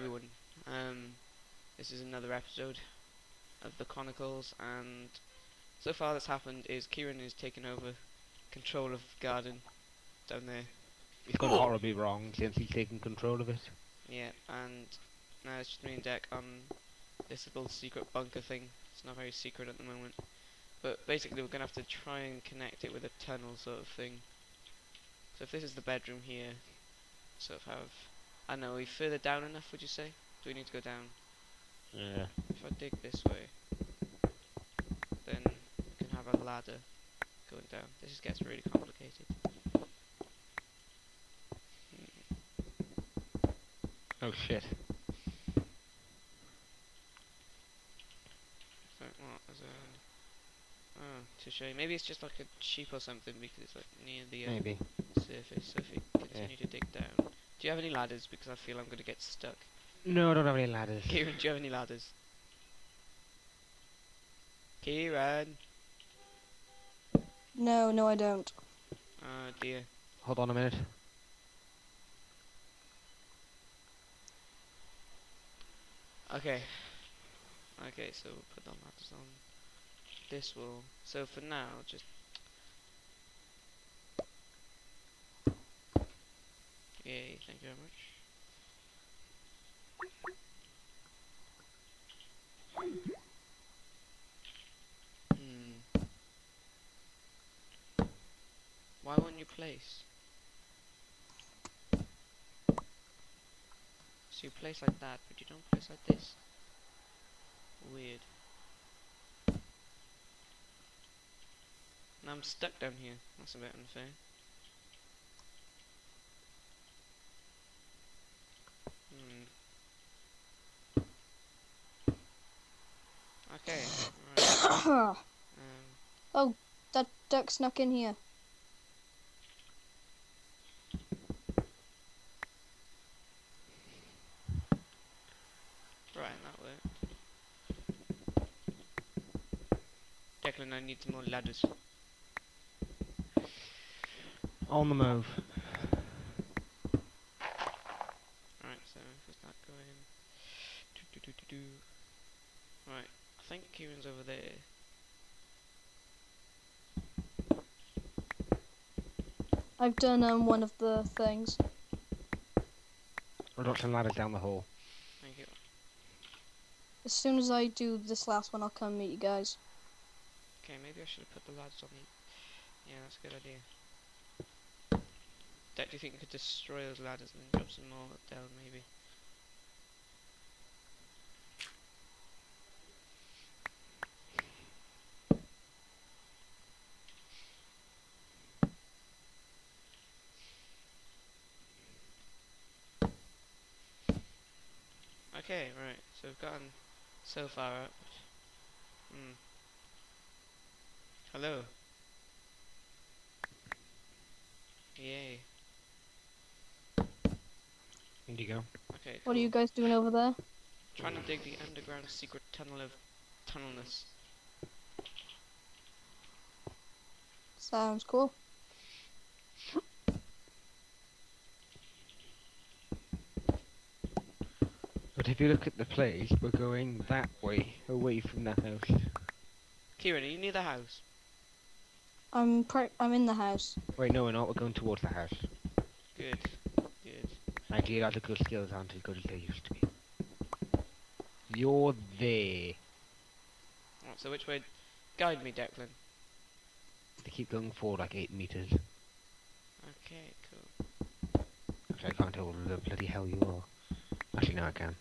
everyone. Um, this is another episode of the Chronicles, and so far that's happened is Kieran is taking over control of the garden down there. He's gone horribly wrong since he's taken control of it. Yeah, and now it's just me and Deck on this little secret bunker thing. It's not very secret at the moment. But basically we're going to have to try and connect it with a tunnel sort of thing. So if this is the bedroom here, sort of have, I don't know, are we further down enough would you say? Do we need to go down? Yeah. If I dig this way, then we can have a ladder going down. This just gets really complicated. Oh shit. So, what is a... Oh, touche. Maybe it's just like a sheep or something because it's like near the uh, Maybe. surface. So if you continue to dig down. Do you have any ladders? Because I feel I'm going to get stuck. No, I don't have any ladders. Kieran, do you have any ladders? Kieran! No, no, I don't. Oh dear. Hold on a minute. Okay. Okay, so we'll put the ladders on. This will. So for now, just. Yay, thank you very much. Hmm. Why won't you place? So you place like that, but you don't place like this. Weird. Now I'm stuck down here. That's a bit unfair. Hmm. Okay. Right. Um, that duck snuck in here. right, that worked. Declan, I need some more ladders. On the move. Right, so if that going. Do, do, do, do, do. Right, I think Kieran's over there. I've done um one of the things. I've got some ladders down the hall. Thank you. As soon as I do this last one, I'll come meet you guys. Okay, maybe I should have put the ladders on the. Yeah, that's a good idea. Dad, do you think you could destroy those ladders and then drop some more down, maybe? Okay, right, so we've gotten so far up. Hmm. Hello. Yay. Here you go. Okay. What are you guys doing over there? Trying to dig the underground secret tunnel of tunnelness. Sounds cool. But if you look at the place, we're going that way, away from the house. Kieran, are you near the house? I'm pre- I'm in the house. Wait, no, we're not. We're going towards the house. Good. Good. Actually, you got the good skills aren't as good as they used to be. You're there. Right, so which way? Guide me, Declan. They keep going forward like eight meters. Okay, cool. Actually, I can't tell where the bloody hell you are. Actually, no, I can.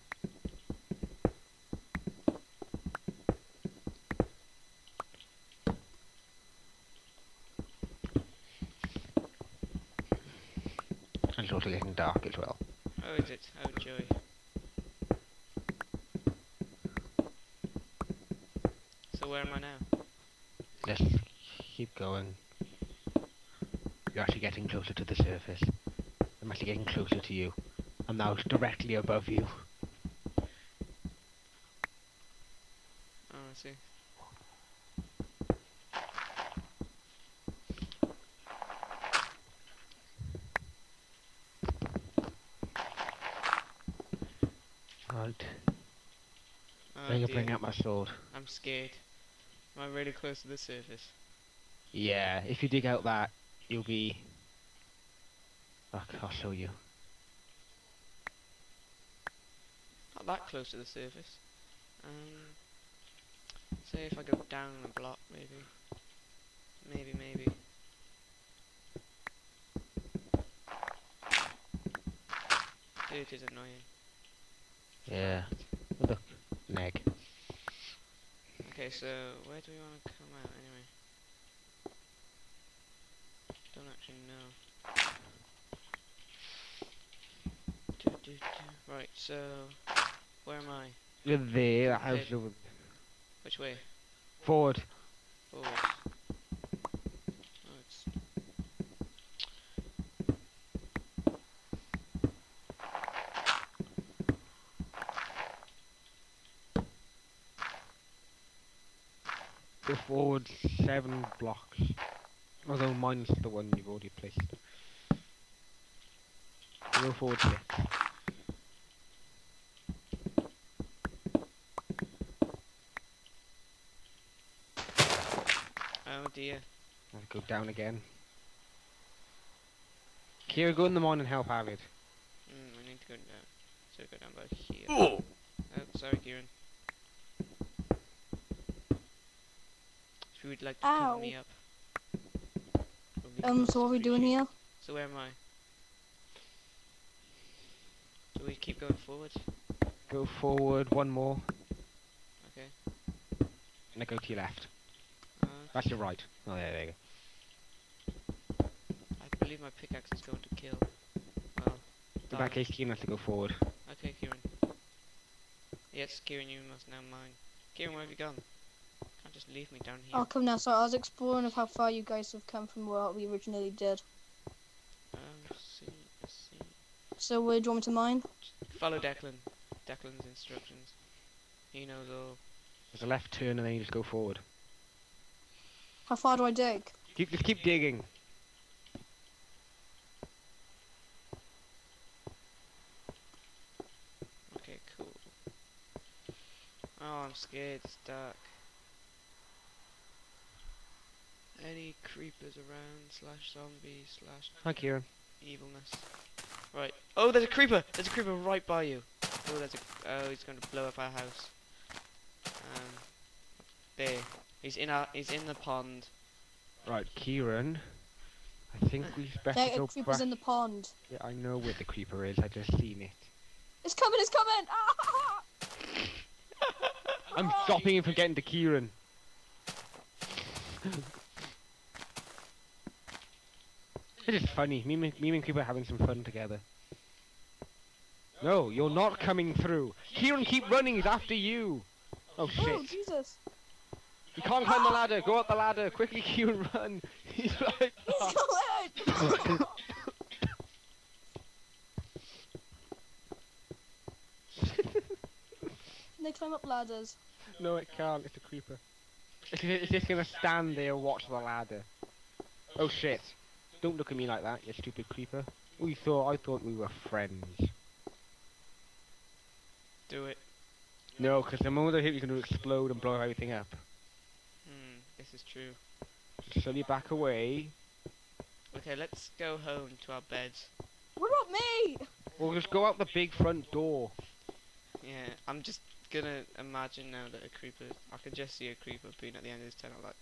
Getting dark as well. Oh, is it? Oh, joy. So where am I now? Let's keep going. You're actually getting closer to the surface. I'm actually getting closer to you. I'm now directly above you. Oh, I see. I'm gonna dear. bring out my sword. I'm scared. Am I really close to the surface? Yeah, if you dig out that, you'll be. Look, I'll show you. Not that close to the surface. Um, say if I go down a block, maybe. Maybe, maybe. Dude, It is annoying. Yeah. Look, neg. Okay, so where do we want to come out anyway? Don't actually know. Do, do, do. Right, so where am I? You're there, that house Okay. over. Which way? Forward. Forward. Oh, it's Go forward seven blocks. Although minus the one you've already placed. Go forward six. oh dear. I'll go down again. Kira, go in the mine and help Alid. Mm, I need to go down. So go down by here. Oh, sorry, Kieran. If you would like to cover Ow. me up. Um, so what are we doing here? So where am I? Do we keep going forward? Go forward one more, Okay. and then go to your left. Uh, That's your right. Oh, there, there you go. I believe my pickaxe is going to kill. Well, In die. that case, Kieran has to go forward. Okay, Kieran. Yes, Kieran, you must now mine. Kieran, where have you gone? Can't just leave me down here. I'll come now. So I was exploring of how far you guys have come from where we originally did. Um, see, see. So where do you want me to mine? Follow Declan. Declan's instructions. He knows all. There's a left turn, and then you just go forward. How far do I dig? Keep, just keep digging. Okay, cool. Oh, I'm scared. It's dark. Any creepers around, slash zombies, slash Hi, Kieran. evilness. Right. Oh, there's a creeper! There's a creeper right by you. Oh, there's a. Oh, he's going to blow up our house. Um, there. He's in our. He's in the pond. Right, Kieran. I think we better Okay, a go creeper's back. in the pond. Yeah, I know where the creeper is. I just seen it. It's coming! It's coming! Ah! I'm stopping him from getting to Kieran. This is funny. Me, and- me and Creeper having some fun together. No, you're not coming through. Kieran, keep running. He's after you. Oh Oh, shit! Jesus! You can't climb the ladder. Go up the ladder quickly, Kieran. Run. He's right. He's ah. coming! they climb up ladders. No, it can't. It's a creeper. It's, it's just gonna stand there and watch the ladder. Oh shit! Don't look at me like that, you stupid creeper. We thought I thought we were friends. Do it. No, because the moment I hit, you, you're gonna explode and blow everything up. Hmm, this is true. Just slowly back away. Okay, let's go home to our beds. What about me? Or just go out the big front door. Yeah, I'm just gonna imagine now that a creeper. I can just see a creeper being at the end of this tunnel. Like,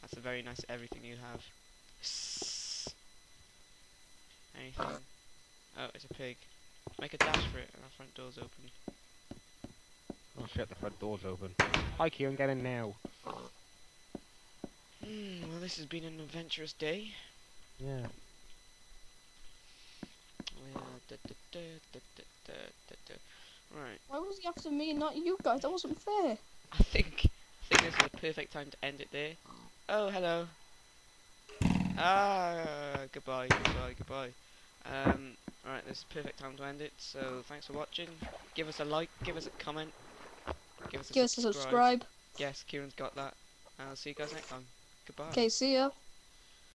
that's a very nice everything you have anything. Oh, it's a pig. Make a dash for it and our front door's open. Oh shit, the front door's open. Hi Kieran, get in now. Hmm, well this has been an adventurous day. Yeah. right. Why was he after me and not you guys? That wasn't fair. I think, I think this is the perfect time to end it there. Oh, hello. Ah, goodbye, goodbye, goodbye. Um, alright, this is perfect time to end it. So thanks for watching. Give us a like, give us a comment, give us a Give us a subscribe. subscribe. Yes, Kieran's got that. And I'll see you guys next time. Goodbye. Okay, see ya.